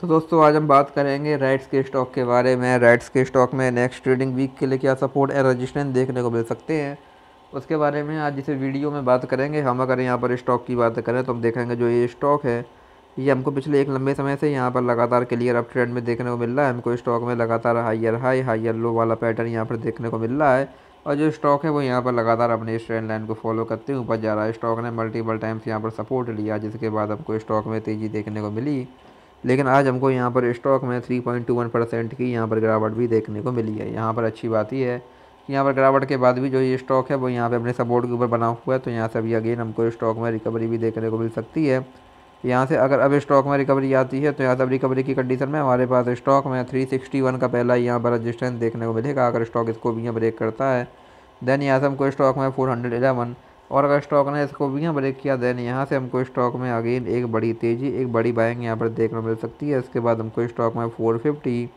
तो दोस्तों, आज हम बात करेंगे राइट्स के स्टॉक के बारे में। राइट्स के स्टॉक में नेक्स्ट ट्रेडिंग वीक के लिए क्या सपोर्ट एंड रजिस्ट्रेंस देखने को मिल सकते हैं। उसके बारे में आज इस वीडियो में बात करेंगे। हम अगर यहाँ पर स्टॉक की बात करें तो हम देखेंगे जो ये स्टॉक है, ये हमको पिछले एक लंबे समय से यहाँ पर लगातार क्लियर अप ट्रेंड में देखने को मिल रहा है। हमको स्टॉक में लगातार हाइयर हाई हाइयर लो वाला पैटर्न यहाँ पर देखने को मिल रहा है। और जो स्टॉक है, वो यहाँ पर लगातार अपने इस ट्रेंड लाइन को फॉलो करते हुए ऊपर जा रहा है स्टॉक ने मल्टीपल टाइम्स यहाँ पर सपोर्ट लिया, जिसके बाद हमको स्टॉक में तेज़ी देखने को मिली। लेकिन आज हमको यहाँ पर स्टॉक में 3.21 परसेंट की यहाँ पर गिरावट भी देखने को मिली है। यहाँ पर अच्छी बात ही है। कि यहाँ पर गिरावट के बाद भी जो ये स्टॉक है, वो यहाँ पे अपने सपोर्ट के ऊपर बना हुआ है तो यहाँ से अभी अगेन हमको स्टॉक में रिकवरी भी देखने को मिल सकती है। यहाँ से अगर अब स्टॉक में रिकवरी आती है तो यहाँ से अब रिकवरी की कंडीशन में हमारे पास स्टॉक में थ्री का पहला यहाँ पर रजिस्टेंस देखने को मिलेगा। अगर स्टॉक इसको भी यहाँ ब्रेक करता है देन यहाँ से हमको स्टॉक में फोर और अगर स्टॉक ने इसको भी यहाँ ब्रेक किया देन यहाँ से हमको स्टॉक में अगेन एक बड़ी तेज़ी, एक बड़ी बाइंग यहाँ पर देखने मिल सकती है। इसके बाद हमको स्टॉक में फोर फिफ्टी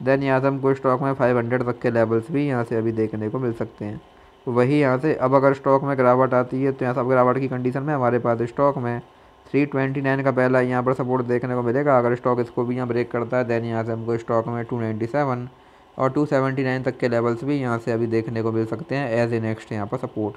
देन यहाँ से हमको स्टॉक में फाइव हंड्रेड तक के लेवल्स भी यहाँ से अभी देखने को मिल सकते हैं। तो वही यहाँ से, अब अगर स्टॉक में गिरावट आती है तो यहाँ से अब गिरावट की कंडीशन में हमारे पास स्टॉक में थ्री ट्वेंटी नाइन का पहला यहाँ पर सपोर्ट देखने को मिलेगा। अगर स्टॉक इसको भी यहाँ ब्रेक करता है देन यहाँ से हमको स्टॉक में टू नाइन्टी सेवन और टू सेवेंटी नाइन तक के लेवल्स भी यहाँ से अभी देखने को मिल सकते हैं एज ए नेक्स्ट यहाँ पर सपोर्ट